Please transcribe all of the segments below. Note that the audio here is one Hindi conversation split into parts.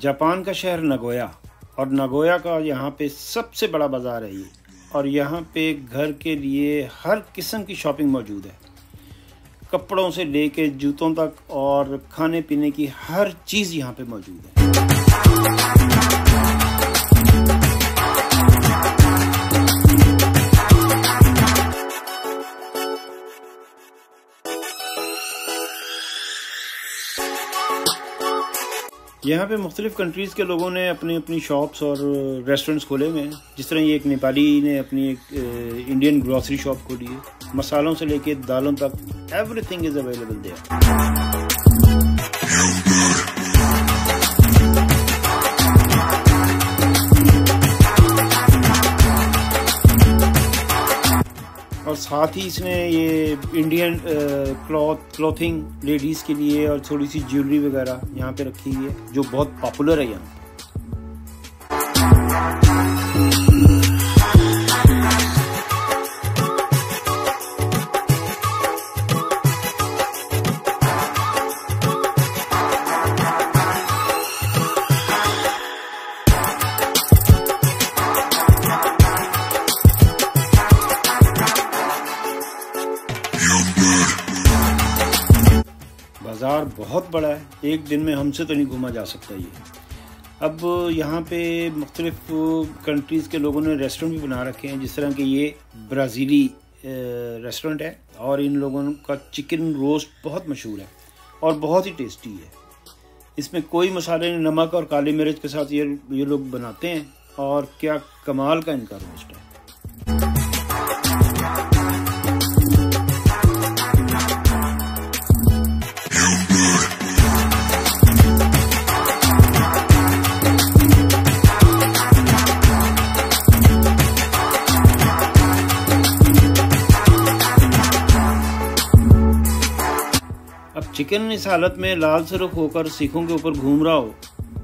जापान का शहर नगोया, और नगोया का यहाँ पे सबसे बड़ा बाज़ार है ये। और यहाँ पे घर के लिए हर किस्म की शॉपिंग मौजूद है। कपड़ों से लेके जूतों तक और खाने पीने की हर चीज़ यहाँ पे मौजूद है। यहाँ पे मुख्तलिफ़ कंट्रीज़ के लोगों ने अपनी अपनी शॉप्स और रेस्टोरेंट्स खोले हुए हैं। जिस तरह ये एक नेपाली ने अपनी एक इंडियन ग्रॉसरी शॉप खोली है। मसालों से लेके दालों तक एवरीथिंग इज़ अवेलेबल देयर और साथ ही इसने ये इंडियन क्लॉथ क्लॉथिंग लेडीज़ के लिए और थोड़ी सी ज्वेलरी वगैरह यहाँ पे रखी हुई है, जो बहुत पॉपुलर है यहाँ बहुत बड़ा है। एक दिन में हमसे तो नहीं घूमा जा सकता ये। अब यहाँ पे मुख्तलिफ़ कंट्रीज़ के लोगों ने रेस्टोरेंट भी बना रखे हैं, जिस तरह के ये ब्राज़ीली रेस्टोरेंट है, और इन लोगों का चिकन रोस्ट बहुत मशहूर है और बहुत ही टेस्टी है। इसमें कोई मसाले नमक और काली मिर्च के साथ ये ये लोग बनाते हैं और क्या कमाल का इनका रोस्ट है। चिकन इस हालत में लाल सुरख होकर सीखों के ऊपर घूम रहा हो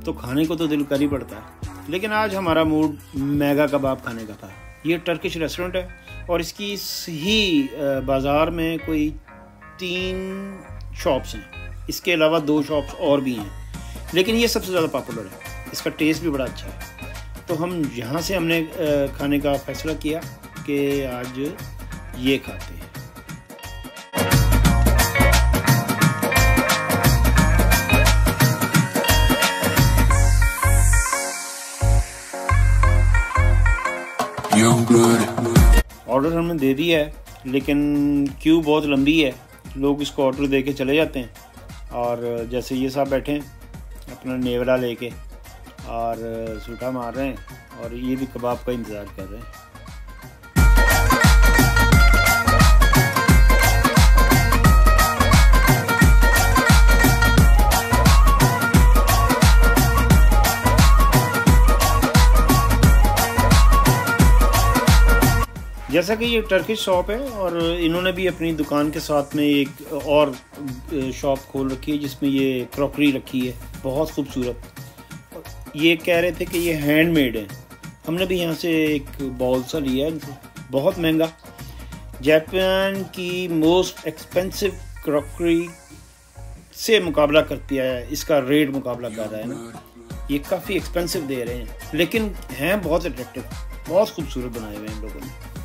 तो खाने को तो दिल कर ही पड़ता है। लेकिन आज हमारा मूड मैगा कबाब खाने का था। ये टर्किश रेस्टोरेंट है, और इसकी ही बाज़ार में कोई तीन शॉप्स हैं। इसके अलावा दो शॉप्स और भी हैं। लेकिन ये सबसे ज़्यादा पॉपुलर है। इसका टेस्ट भी बड़ा अच्छा है। तो हम यहाँ से हमने खाने का फैसला किया कि आज ये खाते हैं। ऑर्डर हमने दे दिया है, लेकिन क्यू बहुत लंबी है। लोग इसको ऑर्डर दे के चले जाते हैं। और जैसे ये साहब बैठे हैं, अपना नेवला लेके, और सूटा मार रहे हैं, और ये भी कबाब का इंतज़ार कर रहे हैं। जैसा कि ये टर्किश शॉप है और इन्होंने भी अपनी दुकान के साथ में एक और शॉप खोल रखी है जिसमें ये क्रॉकरी रखी है। बहुत खूबसूरत। ये कह रहे थे कि ये हैंडमेड है। हमने भी यहाँ से एक बॉल सा लिया है। बहुत महँगा। जापान की मोस्ट एक्सपेंसिव क्रॉकरी से मुकाबला करती है। इसका रेट मुकाबला कर रहा है ना। ये काफ़ी एक्सपेंसिव दे रहे हैं। लेकिन हैं बहुत अट्रैक्टिव बहुत खूबसूरत बनाए हुए हैं इन लोगों ने।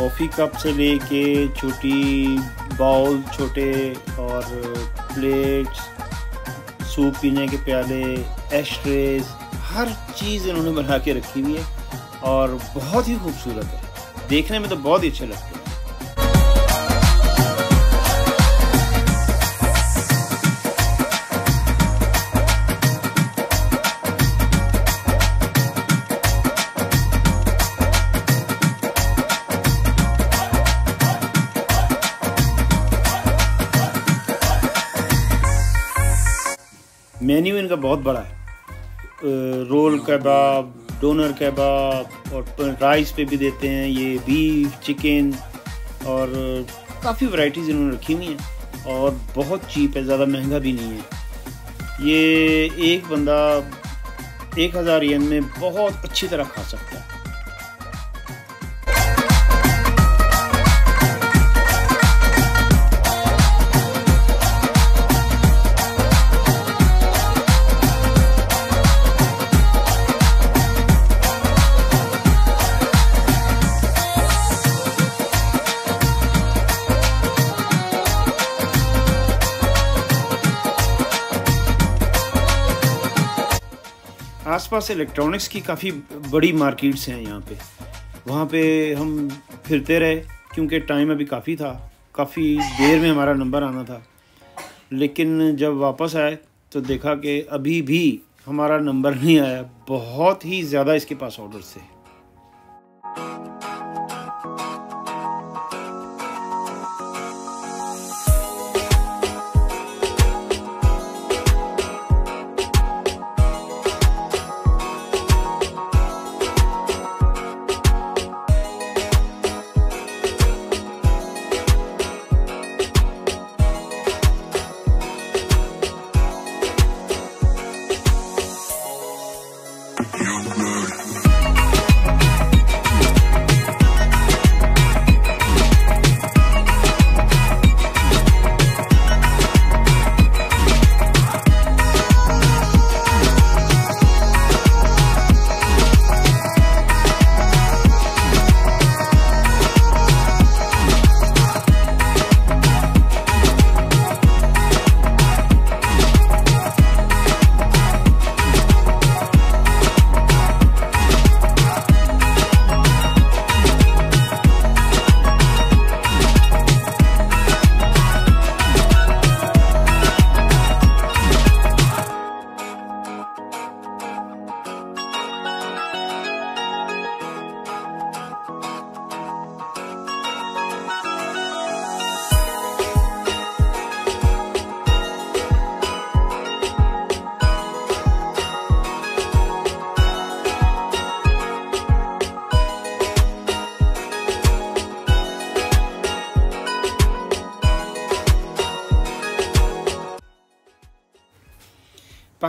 कॉफ़ी कप से लेके छोटी बाउल, छोटे और प्लेट्स, सूप पीने के प्याले, एस्ट्रेज, हर चीज़ इन्होंने बना के रखी हुई है और बहुत ही खूबसूरत है। देखने में तो बहुत ही अच्छा लगता हैं। इनका बहुत बड़ा है। रोल कबाब, डोनर कबाब और राइस पे भी देते हैं, ये बीफ, चिकन और काफ़ी वैरायटीज़ इन्होंने रखी हुई हैं और बहुत चीप है, ज़्यादा महँगा भी नहीं है। ये एक बंदा एक हज़ार एन में बहुत अच्छी तरह खा सकता है। आसपास इलेक्ट्रॉनिक्स की काफ़ी बड़ी मार्केट्स हैं यहाँ पे। वहाँ पे हम फिरते रहे, क्योंकि टाइम अभी काफ़ी था। काफ़ी देर में हमारा नंबर आना था। लेकिन जब वापस आए तो देखा कि अभी भी हमारा नंबर नहीं आया। बहुत ही ज़्यादा इसके पास ऑर्डर थे।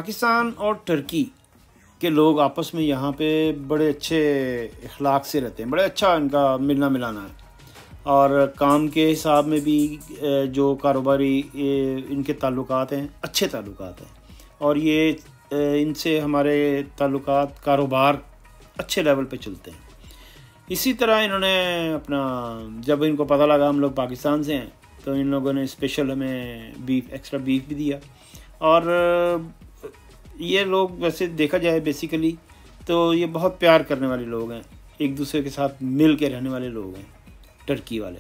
पाकिस्तान और टर्की के लोग आपस में यहाँ पे बड़े अच्छे अखलाक से रहते हैं। बड़े अच्छा इनका मिलना मिलाना है। और काम के हिसाब में भी जो कारोबारी इनके ताल्लुकात हैं, अच्छे ताल्लुकात हैं। और ये इनसे हमारे ताल्लुकात, कारोबार अच्छे लेवल पे चलते हैं। इसी तरह इन्होंने अपना, जब इनको पता लगा हम लोग पाकिस्तान से हैं तो इन लोगों ने स्पेशल हमें बीफ, एक्स्ट्रा बीफ भी दिया। और ये लोग वैसे देखा जाए बेसिकली तो ये बहुत प्यार करने वाले लोग हैं। एक दूसरे के साथ मिल के रहने वाले लोग हैं, टर्की वाले।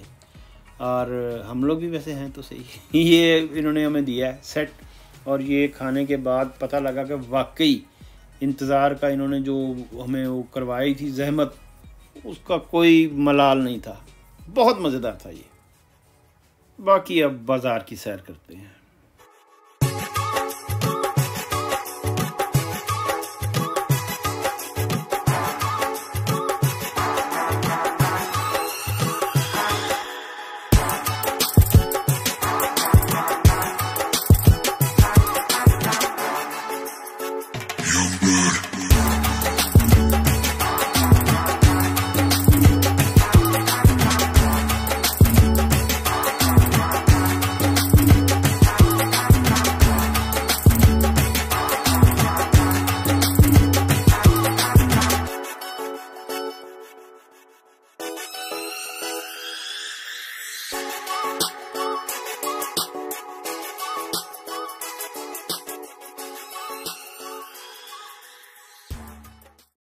और हम लोग भी वैसे हैं तो सही। ये इन्होंने हमें दिया है सेट और ये खाने के बाद पता लगा कि वाकई इंतज़ार का इन्होंने जो हमें वो करवाई थी, जहमत, उसका कोई मलाल नहीं था। बहुत मज़ेदार था ये। बाकी अब बाज़ार की सैर करते हैं।